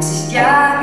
Just